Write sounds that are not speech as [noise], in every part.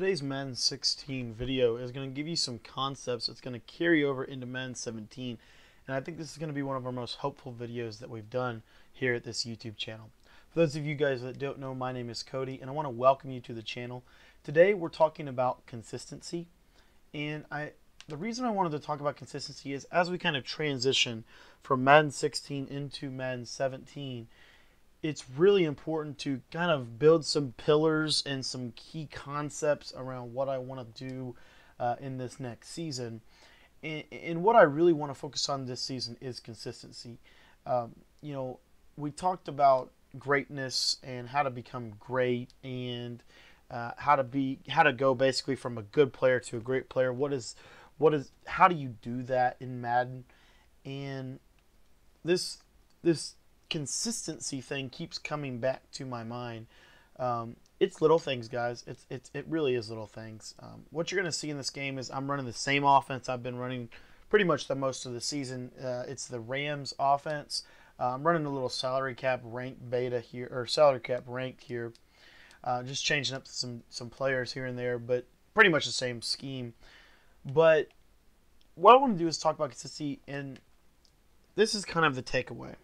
today's Madden 16 video is going to give you some concepts that's going to carry over into Madden 17. And I think this is going to be one of our most helpful videos that we've done here at this YouTube channel. For those of you guys that don't know, my name is Cody, and I want to welcome you to the channel. Today we're talking about consistency. And I, the reason I wanted to talk about consistency is as we kind of transition from Madden 16 into Madden 17, it's really important to kind of build some pillars and some key concepts around what I want to do uh, in this next season. And, and, what I really want to focus on this season is consistency. Um, you know, we talked about greatness and how to become great and uh, how to be how to go basically from a good player to a great player. What is what is how do you do that in Madden? And this this consistency thing keeps coming back to my mind. Um, it's little things, guys. It's, it's it really is little things. Um, what you're going to see in this game is I'm running the same offense I've been running pretty much the most of the season. Uh, it's the Rams offense. Uh, I'm running a little salary cap ranked beta here, or salary cap ranked here. Uh, just changing up some some players here and there, but pretty much the same scheme. But what I want to do is talk about consistency, and this is kind of the takeaway.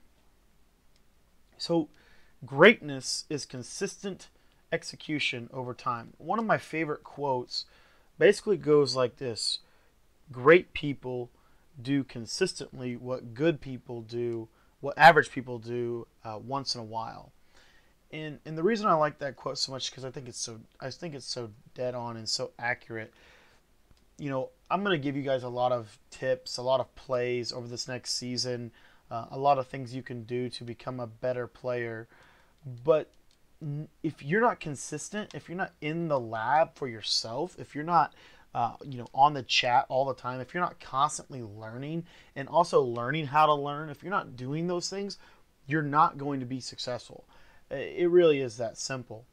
So, greatness is consistent execution over time. One of my favorite quotes basically goes like this Great people do consistently what good people do, what average people do uh, once in a while. And, and the reason I like that quote so much because I think it's so I think it's so dead on and so accurate. You know, I'm to give you guys a lot of tips, a lot of plays over this next season uh, a lot of things you can do to become a better player. But if you're not consistent, if you're not in the lab for yourself, if you're not uh, you know on the chat all the time, if you're not constantly learning and also learning how to learn, if you're not doing those things, you're not going to be successful. It really is that simple.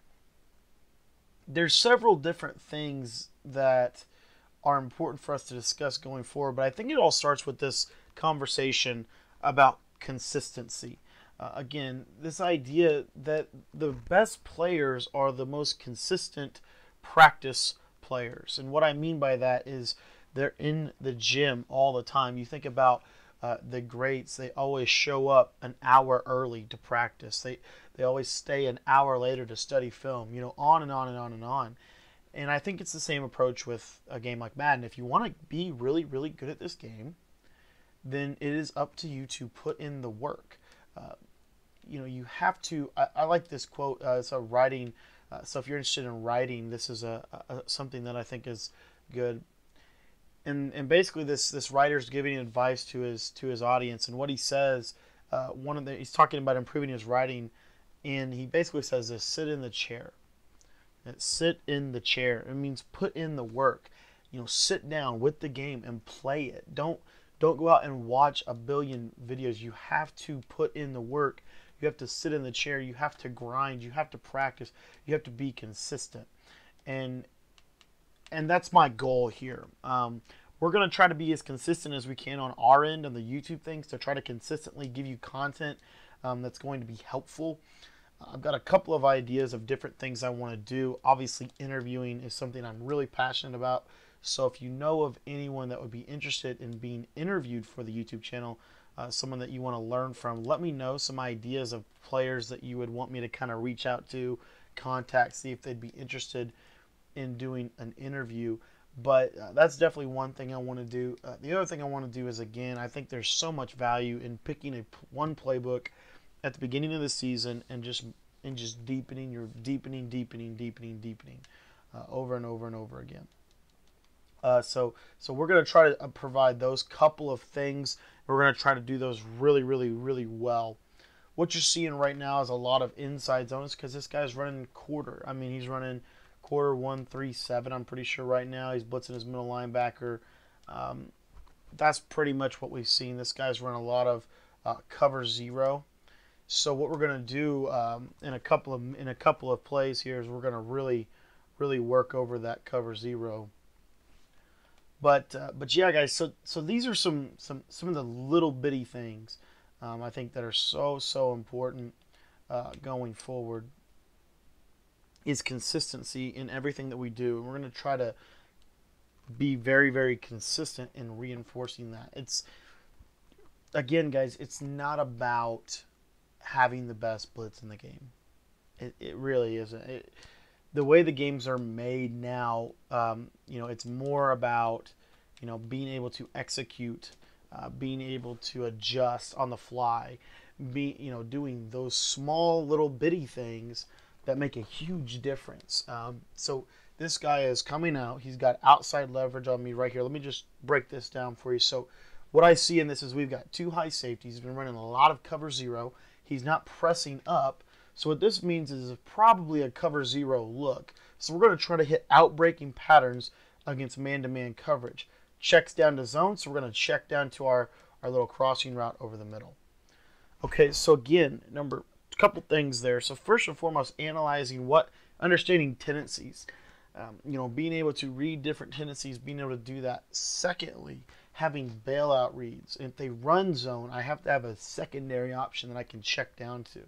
There's several different things that are important for us to discuss going forward, but I think it all starts with this conversation about consistency. Uh, again, this idea that the best players are the most consistent practice players. And what I mean by that is they're in the gym all the time. You think about uh, the greats, they always show up an hour early to practice. They, they always stay an hour later to study film, you know, on and on and on and on. And I think it's the same approach with a game like Madden. If you want to be really, really good at this game, then it is up to you to put in the work. Uh, you know, you have to. I, I like this quote. Uh, it's a writing. Uh, so if you're interested in writing, this is a, a, something that I think is good. And and basically, this this writer's giving advice to his to his audience, and what he says. Uh, one of the he's talking about improving his writing, and he basically says this: sit in the chair. sit in the chair. It means put in the work. You know, sit down with the game and play it. Don't don't go out and watch a billion videos. You have to put in the work. You have to sit in the chair. You have to grind. You have to practice. You have to be consistent. And and that's my goal here. Um, we're going to try to be as consistent as we can on our end on the YouTube things to try to consistently give you content um, that's going to be helpful. I've got a couple of ideas of different things I want to do. Obviously, interviewing is something I'm really passionate about. So if you know of anyone that would be interested in being interviewed for the YouTube channel, uh, someone that you want to learn from, let me know some ideas of players that you would want me to kind of reach out to, contact, see if they'd be interested in doing an interview. But uh, that's definitely one thing I want to do. Uh, the other thing I want to do is again, I think there's so much value in picking a one playbook at the beginning of the season and just and just deepening your deepening, deepening, deepening, deepening uh, over and over and over again. Uh, so so we're going to try to uh, provide those couple of things. We're going to try to do those really, really, really well. What you're seeing right now is a lot of inside zones because this guy's running quarter. I mean, he's running quarter one, three, seven. I'm pretty sure right now he's blitzing his middle linebacker. Um, that's pretty much what we've seen. This guy's run a lot of uh, cover zero. So what we're going to do um, in a couple of in a couple of plays here is we're going to really, really work over that cover zero. But uh, but yeah, guys. So so these are some some some of the little bitty things um, I think that are so so important uh, going forward. is consistency in everything that we do. And we're going to try to be very, very consistent in reinforcing that. It's, again, guys, it's not about having the best blitz in the game. It, it really isn't. It, the way the games are made now, um, you know, it's more about, you know, being able to execute, uh, being able to adjust on the fly, be, you know, doing those small little bitty things that make a huge difference. Um, so this guy is coming out. He's got outside leverage on me right here. Let me just break this down for you. So what I see in this is we've got two high safeties. He's been running a lot of cover zero. He's not pressing up. So what this means is probably a cover zero look. So we're going to try to hit outbreaking patterns against man-to-man coverage. Checks down to zone, so we're going to check down to our, our little crossing route over the middle. Okay, so again, number couple things there. So first and foremost, analyzing what, understanding tendencies. Um, you know, being able to read different tendencies, being able to do that. Secondly, having bailout reads. If they run zone, I have to have a secondary option that I can check down to.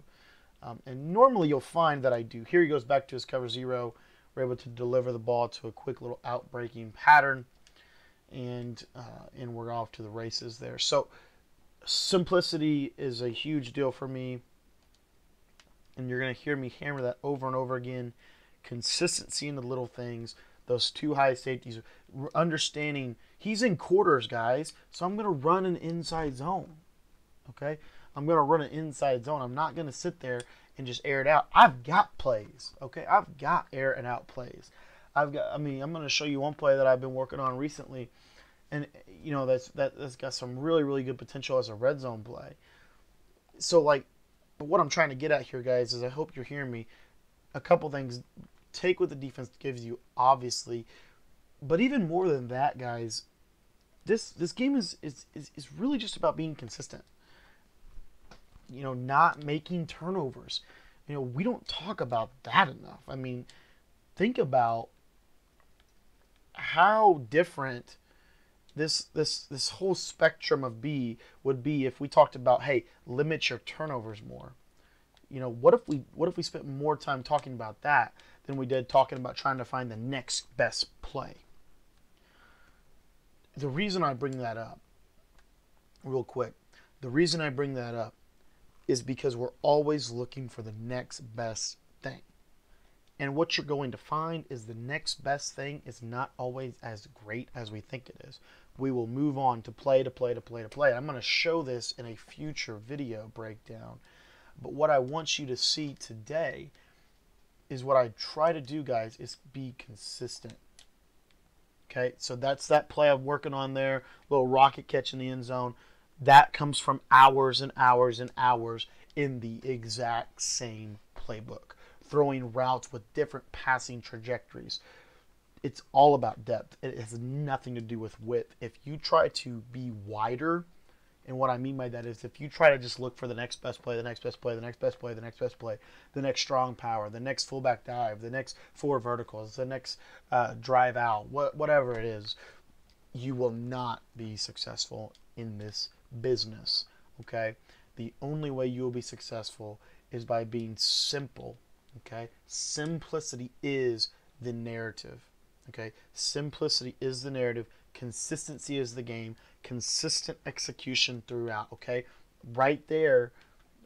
Um, and normally you'll find that I do. Here he goes back to his cover zero. We're able to deliver the ball to a quick little outbreaking pattern. And, uh, and we're off to the races there. So simplicity is a huge deal for me. And you're going to hear me hammer that over and over again. Consistency in the little things. Those two high safeties. Understanding he's in quarters, guys. So I'm going to run an inside zone. Okay? I'm going to run an inside zone. I'm not going to sit there and just air it out. I've got plays, okay? I've got air and out plays. I've got. I mean, I'm going to show you one play that I've been working on recently, and you know that's that, that's got some really really good potential as a red zone play. So like, what I'm trying to get at here, guys, is I hope you're hearing me. A couple things. Take what the defense gives you, obviously, but even more than that, guys, this this game is is is, is really just about being consistent you know, not making turnovers. You know, we don't talk about that enough. I mean, think about how different this this this whole spectrum of B would be if we talked about, hey, limit your turnovers more. You know, what if we what if we spent more time talking about that than we did talking about trying to find the next best play? The reason I bring that up, real quick, the reason I bring that up is because we're always looking for the next best thing. And what you're going to find is the next best thing is not always as great as we think it is. We will move on to play to play to play to play. I'm going to show this in a future video breakdown. But what I want you to see today is what I try to do, guys, is be consistent. Okay, so that's that play I'm working on there. Little rocket catch in the end zone. That comes from hours and hours and hours in the exact same playbook, throwing routes with different passing trajectories. It's all about depth. It has nothing to do with width. If you try to be wider, and what I mean by that is if you try to just look for the next best play, the next best play, the next best play, the next best play, the next strong power, the next fullback dive, the next four verticals, the next uh, drive out, wh- whatever it is, you will not be successful in this business. Okay? The only way you will be successful is by being simple. Okay? Simplicity is the narrative. Okay? Simplicity is the narrative. Consistency is the game. Consistent execution throughout. Okay? Right there,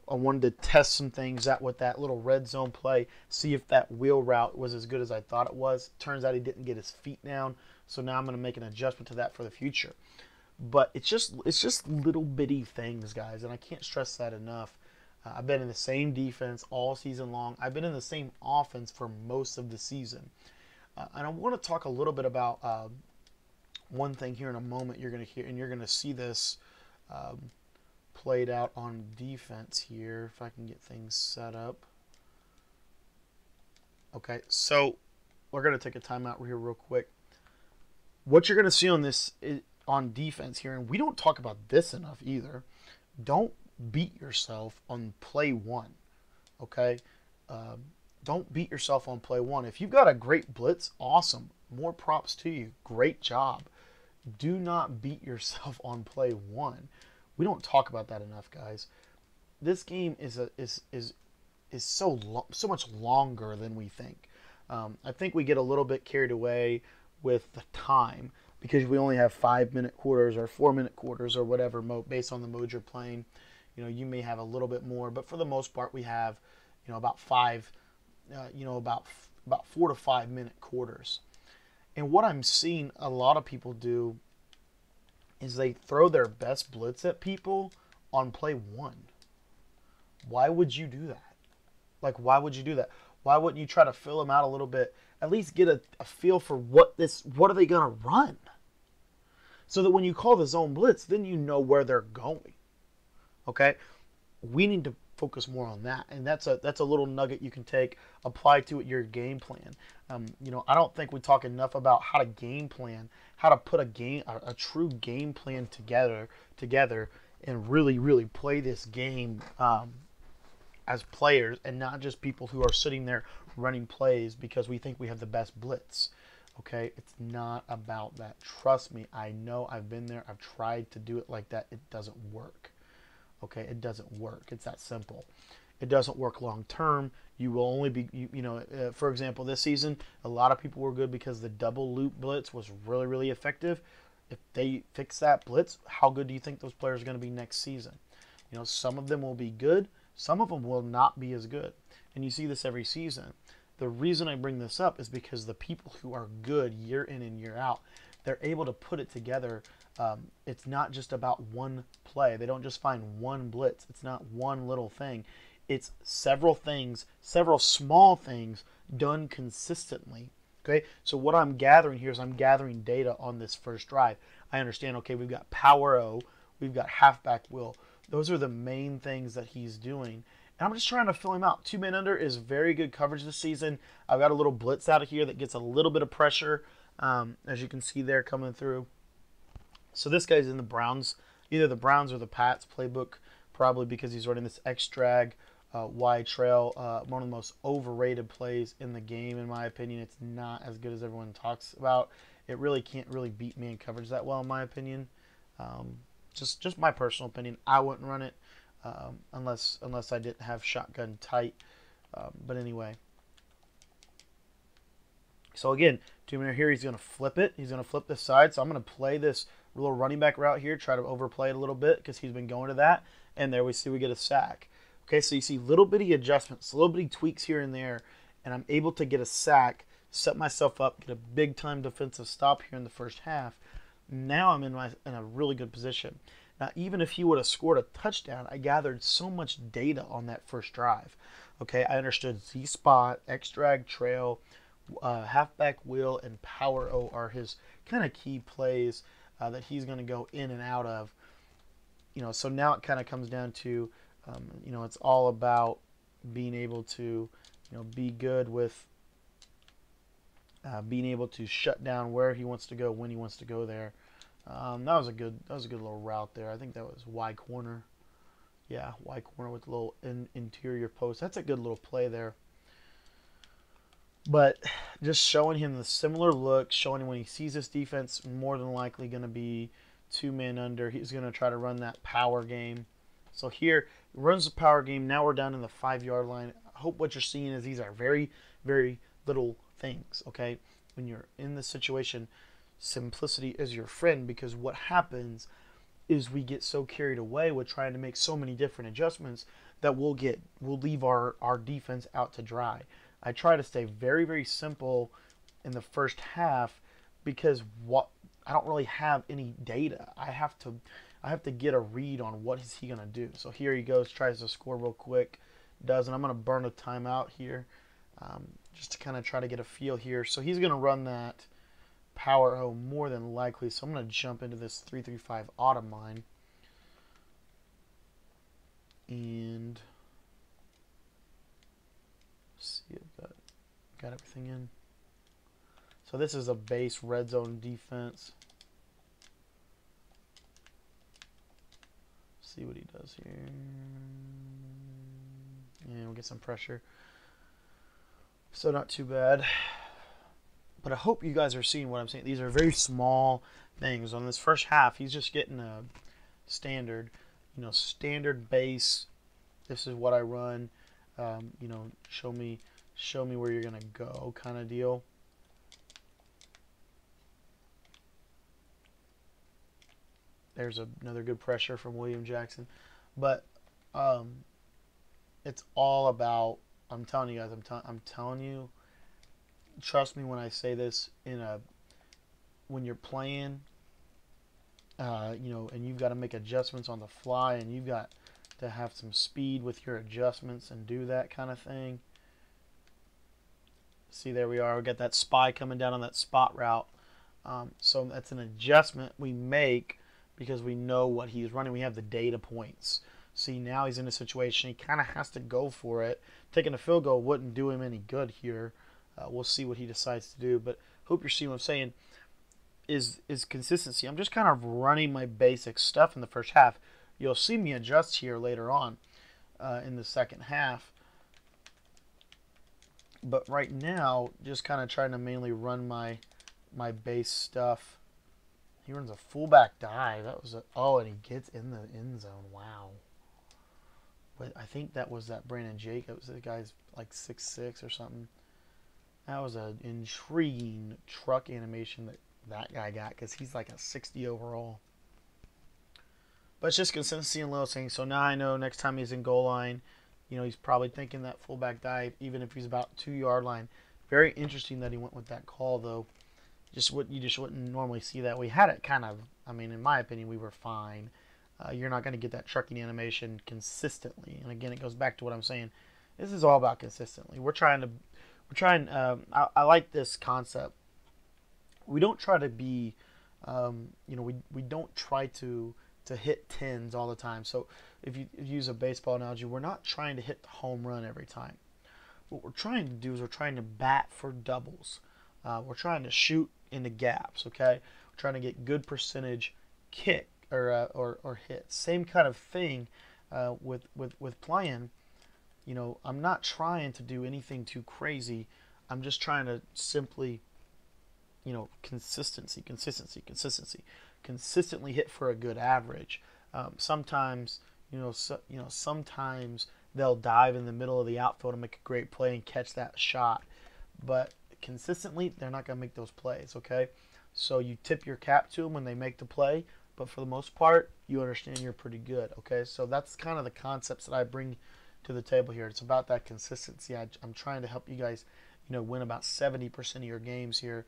I wanted to test some things out with that little red zone play, see if that wheel route was as good as I thought it was. Turns out he didn't get his feet down, so now I'm going to make an adjustment to that for the future but it's just it's just little bitty things, guys, and I can't stress that enough. Uh, I've been in the same defense all season long. I've been in the same offense for most of the season, uh, and I want to talk a little bit about uh, one thing here in a moment. You're going to hear and you're going to see this um, played out on defense here. If I can get things set up. Okay, so we're going to take a timeout here real quick. What you're going to see on this is, on defense here, and we don't talk about this enough either. Don't beat yourself on play one, okay? Uh, don't beat yourself on play one. If you've got a great blitz, awesome. More props to you. Great job. Do not beat yourself [laughs] on play one. We don't talk about that enough, guys. This game is a, is is is so lo- so much longer than we think. Um, I think we get a little bit carried away with the time because we only have five minute quarters or four minute quarters or whatever based on the mode you're playing. You know, you may have a little bit more, but for the most part, we have, you know, about five, uh, you know, about about four to five minute quarters. And what I'm seeing a lot of people do is they throw their best blitz at people on play one. Why would you do that? Like, why would you do that? Why wouldn't you try to fill them out a little bit? At least get a, a feel for what this, what are they going to run? So that when you call the zone blitz, then you know where they're going. Okay? We need to focus more on that, and that's a that's a little nugget you can take, apply to it your game plan. Um, you know, I don't think we talk enough about how to game plan, how to put a game, a, a true game plan together, together, and really, really play this game um, as players, and not just people who are sitting there running plays because we think we have the best blitz. Okay, it's not about that. Trust me, I know I've been there. I've tried to do it like that. It doesn't work. Okay, it doesn't work. It's that simple. It doesn't work long term. You will only be, you, you know, uh, for example, this season, a lot of people were good because the double loop blitz was really, really effective. If they fix that blitz, how good do you think those players are going to be next season? You know, some of them will be good, some of them will not be as good. And you see this every season. The reason I bring this up is because the people who are good year in and year out, they're able to put it together um, it's not just about one play. They don't just find one blitz. It's not one little thing. It's several things, several small things done consistently. Okay, so what I'm gathering here is I'm gathering data on this first drive. I understand, okay, we've got power O, we've got halfback will. Those are the main things that he's doing. I'm just trying to fill him out. Two men under is very good coverage this season. I've got a little blitz out of here that gets a little bit of pressure, um, as you can see there coming through. So this guy's in the Browns, either the Browns or the Pats playbook, probably because he's running this X drag uh, trail. Uh, one of the most overrated plays in the game, in my opinion. It's not as good as everyone talks about. It really can't really beat man coverage that well, in my opinion. Um, just just my personal opinion. I wouldn't run it um, unless unless I didn't have shotgun tight. Um, but anyway. So again, two minute here. He's going to flip it. He's going to flip this side. So I'm going to play this little running back route here, try to overplay it a little bit because he's been going to that. And there we see we get a sack. Okay, so you see little bitty adjustments, little bitty tweaks here and there, and I'm able to get a sack, set myself up, get a big time defensive stop here in the first half. Now I'm in my in a really good position. Now, even if he would have scored a touchdown, I gathered so much data on that first drive. Okay, I understood Z spot, X drag trail, uh, halfback wheel, and power O are his kind of key plays uh, that he's going to go in and out of. You know, so now it kind of comes down to, um, you know, it's all about being able to, you know, be good with uh, being able to shut down where he wants to go when he wants to go there. Um, that was a good that was a good little route there. I think that was Y corner. Yeah, Y corner with a little in, interior post. That's a good little play there. But just showing him the similar look, showing him when he sees this defense, more than likely going to be two men under. He's going to try to run that power game. So here, runs the power game. Now we're down in the five yard line. I hope what you're seeing is these are very, very little things, okay? When you're in this situation, simplicity is your friend because what happens is we get so carried away with trying to make so many different adjustments that we'll get we'll leave our, our defense out to dry. I try to stay very, very simple in the first half because what I don't really have any data. I have to I have to get a read on what is he gonna do. So here he goes, tries to score real quick, doesn't. I'm gonna burn a timeout here, um, just to kind of try to get a feel here. So he's gonna run that power O more than likely. So I'm gonna jump into this 335 autumn line. And see if got, got everything in. So this is a base red zone defense. See what he does here. And we'll get some pressure. So not too bad. But I hope you guys are seeing what I'm saying. These are very small things. On this first half, he's just getting a standard, you know, standard base. This is what I run. um, you know, show me, show me where you're gonna go, kind of deal. There's a, another good pressure from William Jackson, but um, it's all about. I'm telling you guys. I'm, I'm telling you. Trust me when I say this. In a when you're playing, uh, you know, and you've got to make adjustments on the fly, and you've got to have some speed with your adjustments and do that kind of thing. See, there we are. We got that spy coming down on that spot route. Um, so that's an adjustment we make because we know what he's running. We have the data points. See, now he's in a situation he kind of has to go for it. Taking a field goal wouldn't do him any good here. Uh, we'll see what he decides to do, but hope you're seeing what I'm saying. Is is consistency? I'm just kind of running my basic stuff in the first half. You'll see me adjust here later on uh, in the second half. But right now, just kind of trying to mainly run my my base stuff. He runs a fullback dive. That was a oh, and he gets in the end zone. Wow. But I think that was that Brandon Jacobs. The guy's like six six or something. That was an intriguing truck animation that that guy got because he's like a 60 overall. But it's just consistency and little things. So now I know next time he's in goal line, you know, he's probably thinking that fullback dive, even if he's about two yard line. Very interesting that he went with that call though. Just what you just wouldn't normally see that. We had it kind of. I mean, in my opinion, we were fine. Uh, you're not going to get that trucking animation consistently. And again, it goes back to what I'm saying. This is all about consistently. We're trying to. We're trying. Um, I, I like this concept. We don't try to be. Um, you know, we we don't try to to hit tens all the time. So if you, use a baseball analogy, we're not trying to hit the home run every time. What we're trying to do is we're trying to bat for doubles. Uh, we're trying to shoot into gaps. Okay, we're trying to get good percentage kick or uh, or or hit. Same kind of thing uh, with with with playing. You know, I'm not trying to do anything too crazy. I'm just trying to simply, you know, consistency, consistency, consistency consistently hit for a good average. Um, sometimes, you know, so, you know, sometimes they'll dive in the middle of the outfield and make a great play and catch that shot, but consistently they're not going to make those plays. Okay, so you tip your cap to them when they make the play, but for the most part, you understand you're pretty good. Okay, so that's kind of the concepts that I bring to the table here. It's about that consistency. I, I'm trying to help you guys, you know, win about 70% of your games here.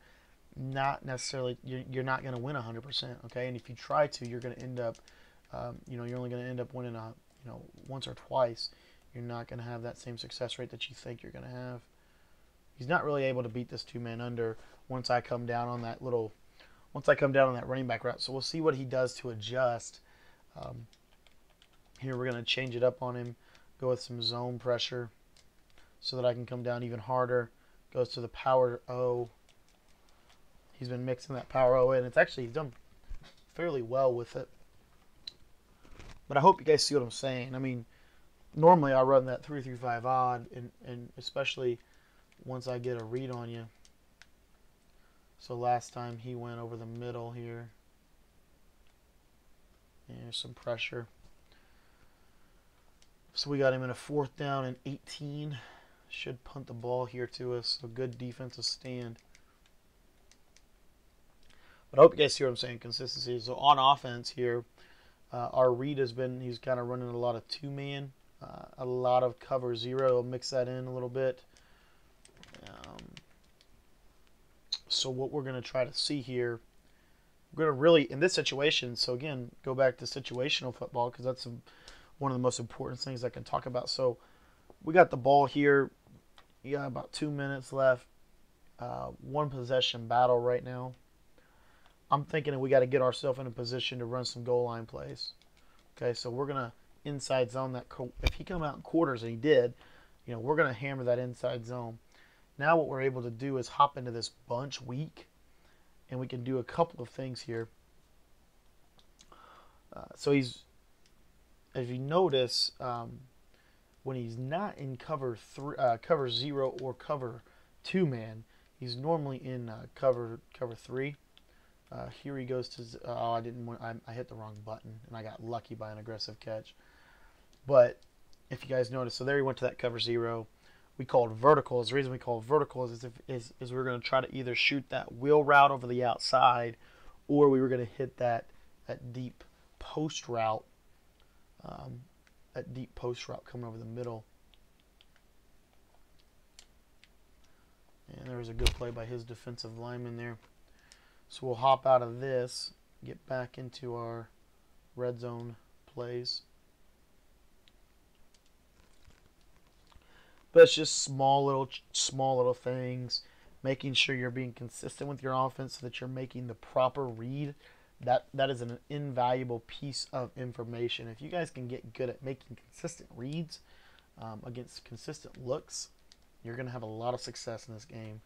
Not necessarily you're, you're not going to win 100% okay? And if you try to you're going to end up um, you know you're only going to end up winning a you know once or twice. You're not going to have that same success rate that you think you're going to have. He's not really able to beat this two man under once I come down on that little once I come down on that running back route. So we'll see what he does to adjust. Um, here we're going to change it up on him go with some zone pressure so that I can come down even harder goes to the power O he's been mixing that power O in. It's actually done fairly well with it. But I hope you guys see what I'm saying. I mean, normally I run that 335 odd, and, and especially once I get a read on you. So last time he went over the middle here. And there's some pressure. So we got him in a fourth down and 18. Should punt the ball here to us. So good defensive stand. But I hope you guys see what I'm saying. Consistency. So on offense here, uh, our read has been he's kind of running a lot of two man, uh, a lot of cover zero. Mix that in a little bit. Um, so what we're going to try to see here, we're going to really in this situation. So again, go back to situational football because that's a, one of the most important things I can talk about. So we got the ball here. You got about two minutes left. Uh, one possession battle right now. I'm thinking we got to get ourselves in a position to run some goal line plays. Okay, so we're gonna inside zone that. If he come out in quarters and he did, you know, we're gonna hammer that inside zone. Now what we're able to do is hop into this bunch weak, and we can do a couple of things here. Uh, so he's, as you notice, um, when he's not in cover three, uh, cover zero or cover two man, he's normally in uh, cover cover three. Uh, here he goes to. Oh, I didn't want. I, I hit the wrong button, and I got lucky by an aggressive catch. But if you guys notice. So there he went to that cover zero. We called verticals. The reason we call verticals is if is, is we are going to try to either shoot that wheel route over the outside, or we were going to hit that that deep post route, um, that deep post route coming over the middle. And there was a good play by his defensive lineman there. So we'll hop out of this, get back into our red zone plays. But it's just small little small little things, making sure you're being consistent with your offense so that you're making the proper read. That that is an invaluable piece of information. If you guys can get good at making consistent reads um, against consistent looks, you're going to have a lot of success in this game.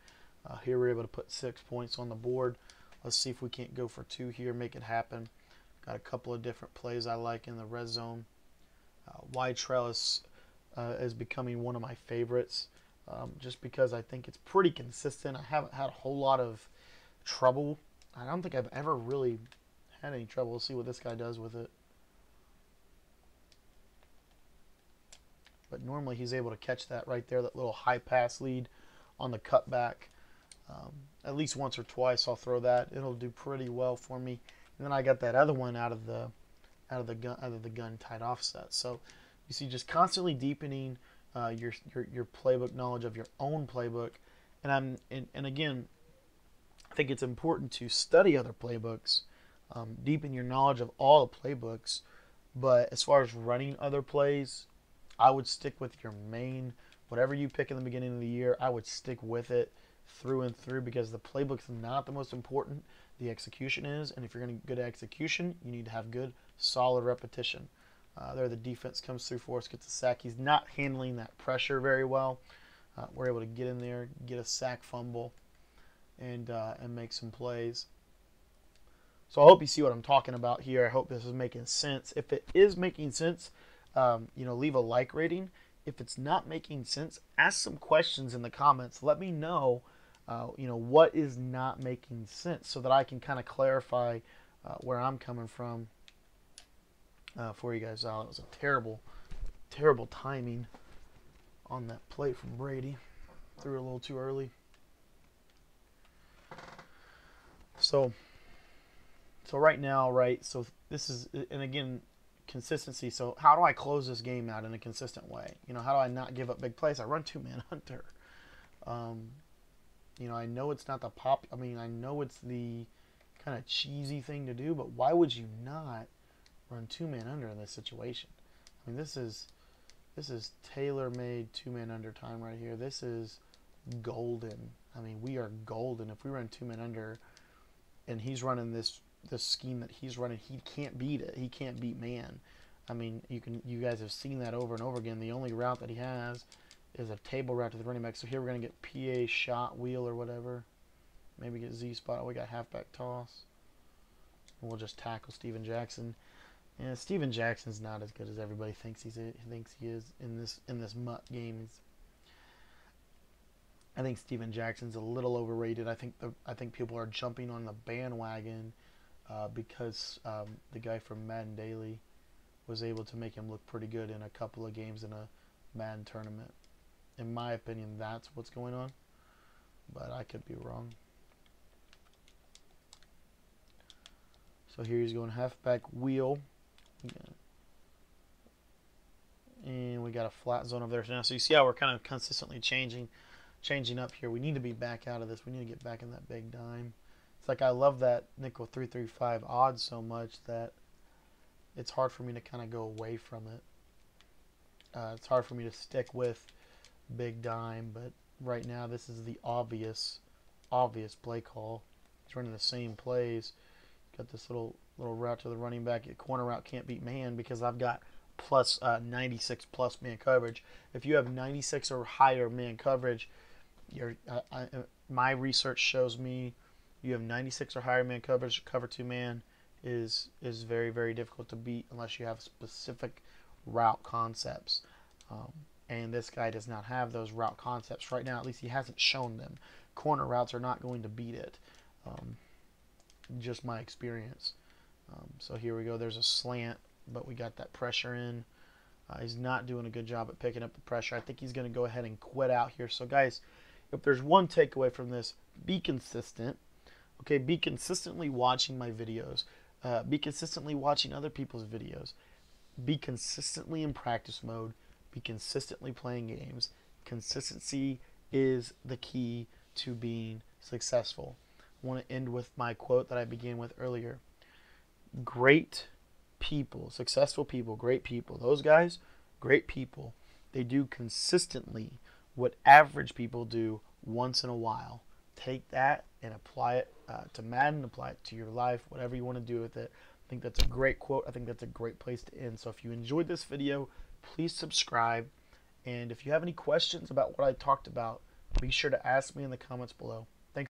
Uh, here we're able to put six points on the board. Let's see if we can't go for two here, make it happen. Got a couple of different plays I like in the red zone. Uh, wide trellis uh, is becoming one of my favorites um, just because I think it's pretty consistent. I haven't had a whole lot of trouble. I don't think I've ever really had any trouble. We'll see what this guy does with it. But normally he's able to catch that right there, that little high pass lead on the cutback. Um, at least once or twice I'll throw that. It'll do pretty well for me. And then I got that other one out of the out of the gun out of the gun tight offset. So you see, just constantly deepening uh, your, your your playbook knowledge of your own playbook. And I'm and, and again, I think it's important to study other playbooks, um, deepen your knowledge of all the playbooks. But as far as running other plays, I would stick with your main whatever you pick in the beginning of the year. I would stick with it through and through because the playbook's not the most important. The execution is, and if you're going to good execution, you need to have good, solid repetition. Uh, there, the defense comes through for us, gets a sack. He's not handling that pressure very well. Uh, we're able to get in there, get a sack fumble, and uh, and make some plays. So I hope you see what I'm talking about here. I hope this is making sense. If it is making sense, um, you know, leave a like rating. If it's not making sense, ask some questions in the comments. Let me know, uh, you know, what is not making sense so that I can kind of clarify uh, where I'm coming from uh, for you guys out. It was a terrible, terrible timing on that play from Brady. Threw a little too early. So, so right now, right. So this is, and again, consistency. So how do I close this game out in a consistent way? You know, how do I not give up big plays? I run two man under. Um, you know, I know it's not the pop. I mean, I know it's the kind of cheesy thing to do, but why would you not run two man under in this situation. I mean, this is this is tailor-made two man under time right here. This is golden. I mean, we are golden. If we run two man under, and he's running this this scheme that he's running, he can't beat it. He can't beat man. I mean, you can you guys have seen that over and over again. The only route that he has is a table route to the running back. So here we're gonna get PA shot wheel or whatever. Maybe get Z spot. We got halfback toss. we'll just tackle Steven Jackson. Yeah, Steven Jackson's not as good as everybody thinks he's thinks he is in this in this mutt game. I think Steven Jackson's a little overrated. I think the I think people are jumping on the bandwagon uh, because um, the guy from Madden Daily was able to make him look pretty good in a couple of games in a Madden tournament. In my opinion, that's what's going on, but I could be wrong. So here he's going halfback wheel. And we got a flat zone over there now. So you see how we're kind of consistently changing changing up here. We need to be back out of this. We need to get back in that big dime. Like I love that nickel 335 odds so much that it's hard for me to kind of go away from it. Uh, it's hard for me to stick with big dime, but right now this is the obvious, obvious play call. It's running the same plays. Got this little little route to the running back. Corner route can't beat man because I've got plus uh, 96 plus man coverage. If you have 96 or higher man coverage, your uh, my research shows me you have 96 or higher man coverage. Cover two man is is very very difficult to beat unless you have specific route concepts. Um, and this guy does not have those route concepts right now. At least he hasn't shown them. Corner routes are not going to beat it. Um, just my experience. Um, so here we go. There's a slant, but we got that pressure in. Uh, he's not doing a good job at picking up the pressure. I think he's going to go ahead and quit out here. So, guys, if there's one takeaway from this, be consistent. Okay, be consistently watching my videos. Uh, be consistently watching other people's videos. Be consistently in practice mode. Be consistently playing games. Consistency is the key to being successful. I want to end with my quote that I began with earlier. Great people, successful people, great people, those guys, great people, they do consistently what average people do once in a while. Take that and apply it uh, to Madden, apply it to your life, whatever you want to do with it. I think that's a great quote. I think that's a great place to end. So if you enjoyed this video, please subscribe. And if you have any questions about what I talked about, be sure to ask me in the comments below.